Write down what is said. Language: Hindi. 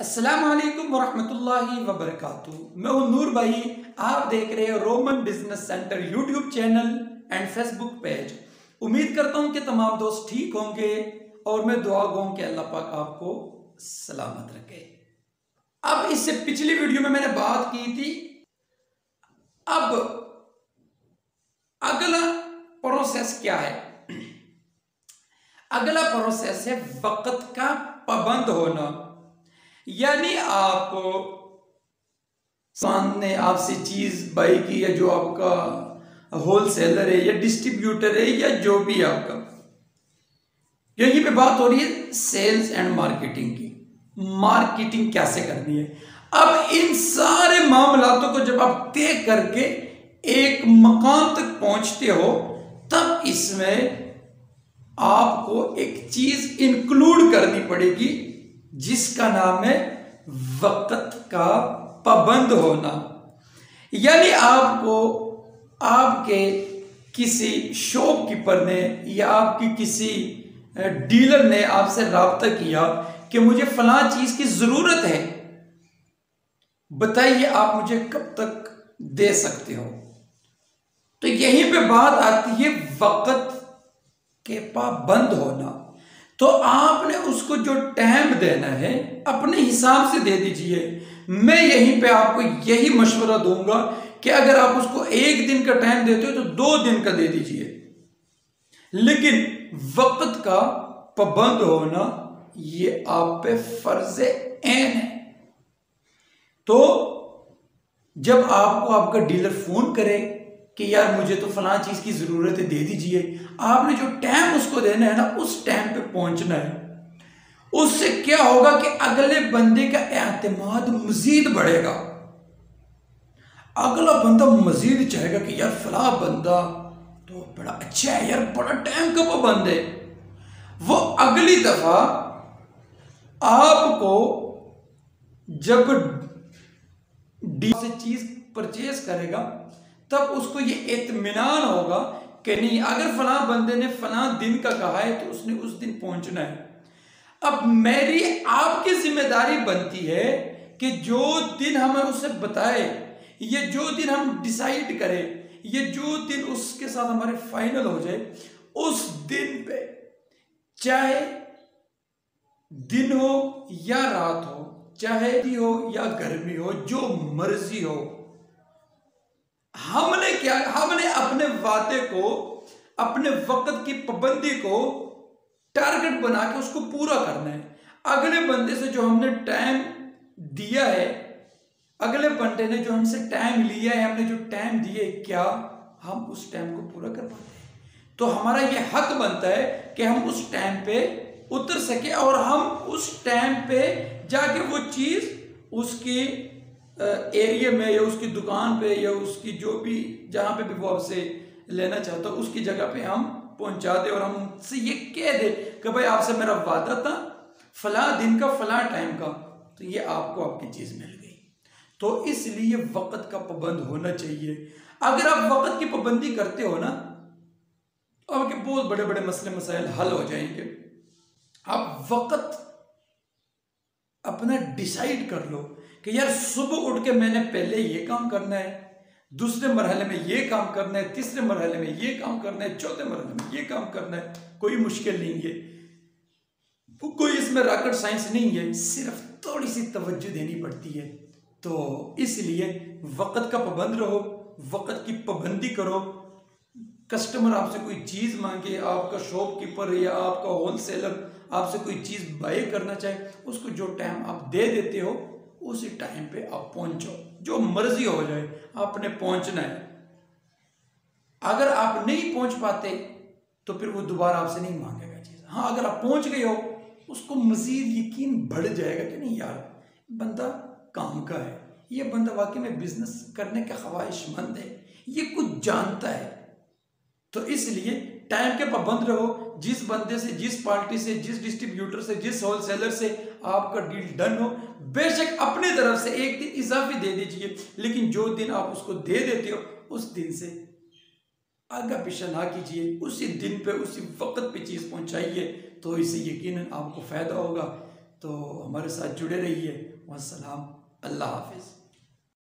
अस्सलाम वालेकुम वरहमतुल्लाहि वबरकातुहू मैं हूँ नूर भाई। आप देख रहे हैं Roman business centre YouTube channel and Facebook page उम्मीद करता हूँ कि तमाम दोस्त ठीक होंगे और मैं दुआ गूँ कि अल्लाह पाक आपको सलामत रखे। अब इससे पिछली वीडियो में मैंने बात की थी। अब अगला प्रोसेस क्या है? अगला प्रोसेस है वक्त का पाबंद होना। यानी आप सामने आपसे चीज़ बाई की या जो आपका होलसेलर है या डिस्ट्रीब्यूटर है या जो भी आपका। यहीं पे बात हो रही है सेल्स एंड मार्केटिंग की। मार्केटिंग कैसे करनी है? अब इन सारे मामलातों को जब आप तय करके एक मकाम तक पहुँचते हो, तब इसमें आपको एक चीज़ इंक्लूड करनी पड़ेगी जिसका नाम है वक्त का पाबंद होना। यानी आपको आपके किसी शॉपकीपर ने या आपकी किसी डीलर ने आपसे रबता किया कि मुझे फला चीज़ की ज़रूरत है। बताइए आप मुझे कब तक दे सकते हो। तो यहीं पे बात आती है वक्त के पाबंद होना। तो आपने उसको जो टाइम देना है, अपने हिसाब से दे दीजिए। मैं यहीं पे आपको यही मशवरा दूँगा कि अगर आप उसको एक दिन का टाइम देते हो तो दो दिन का दे दीजिए। लेकिन वक्त का पाबंद होना, ये आप पे फ़र्ज़ एन है। तो जब आपको आपका डीलर फ़ोन करे कि यार मुझे तो फला चीज़ की ज़रूरत है, दे दीजिए। आपने जो टाइम उसको देना है ना, उस टाइम पे पहुँचना है। उससे क्या होगा कि अगले बंदे का एतमाद मजीद बढ़ेगा। अगला बंदा मजीद चाहेगा कि यार फला बंदा तो बड़ा अच्छा है, यार बड़ा टाइम का पाबंद है। वो अगली दफ़ा आपको जब डी से चीज़ परचेज करेगा तब उसको ये इतमान होगा कि नहीं, अगर फला बंदे ने फला दिन का कहा है तो उसने उस दिन पहुँचना है। अब मेरी आपकी ज़िम्मेदारी बनती है कि जो दिन हमें उसे बताए, ये जो दिन हम डिसाइड करें, ये जो दिन उसके साथ हमारे फाइनल हो जाए, उस दिन पे, चाहे दिन हो या रात हो, चाहे हो या गर्मी हो, जो मर्ज़ी हो हमने क्या, हमने अपने वादे को, अपने वक्त की पाबंदी को टारगेट बना के उसको पूरा करना है। अगले बंदे से जो हमने टाइम दिया है, अगले बंदे ने जो हमसे टाइम लिया है, हमने जो टाइम दिए क्या हम उस टाइम को पूरा कर पाते हैं? तो हमारा ये हक बनता है कि हम उस टाइम पे उतर सके और हम उस टाइम पे जाके वो चीज़ उसकी एरिया में या उसकी दुकान पे या उसकी जो भी, जहाँ पे भी वो आपसे लेना चाहता हो, उसकी जगह पे हम पहुँचा दे और हम उनसे ये कह दे कि भाई आपसे मेरा वादा था, फला दिन का, फला टाइम का तो ये आपको आपकी चीज़ मिल गई। तो इसलिए वक्त का पाबंद होना चाहिए। अगर आप वक्त की पाबंदी करते हो ना तो आपके बहुत बड़े बड़े मसले, मसाइल हल हो जाएँगे। आप वक्त अपना डिसाइड कर लो कि यार सुबह उठ के मैंने पहले ये काम करना है, दूसरे मरहले में ये काम करना है, तीसरे मरहले में ये काम करना है, चौथे मरहले में ये काम करना है, कोई मुश्किल नहीं है। कोई इसमें रॉकेट साइंस नहीं है, सिर्फ़ थोड़ी सी तवज्जो देनी पड़ती है। तो इसलिए वक्त का पाबंद रहो, वक्त की पाबंदी करो। कस्टमर आपसे कोई चीज़ मांगे, आपका शॉपकीपर या आपका होलसेलर आपसे कोई चीज़ बाय करना चाहे, उसको जो टाइम आप दे देते हो उसी टाइम पे आप पहुंचो। जो मर्ज़ी हो जाए, आपने पहुँचना है। अगर आप नहीं पहुँच पाते तो फिर वो दोबारा आपसे नहीं मांगेगा चीज़। हाँ अगर आप पहुँच गए हो, उसको मजीद यकीन बढ़ जाएगा कि नहीं यार, बंदा काम का है। ये बंदा वाकई में बिज़नेस करने का ख्वाहिशमंद है। ये कुछ जानता है। तो इसलिए टाइम के पाबंद रहो जिस बंदे से, जिस पार्टी से, जिस डिस्ट्रीब्यूटर से, जिस होलसेलर से आपका डील डन हो, बेशक अपनी तरफ़ से एक दिन इजाफी दे दीजिए, लेकिन जो दिन आप उसको दे देते हो, उस दिन से आगा पीछा ना कीजिए, उसी दिन पे, उसी वक्त पे चीज़ पहुंचाइए तो इसे यकीनन आपको फ़ायदा होगा। तो हमारे साथ जुड़े रहिए। वसलाम अल्लाह हाफिज़।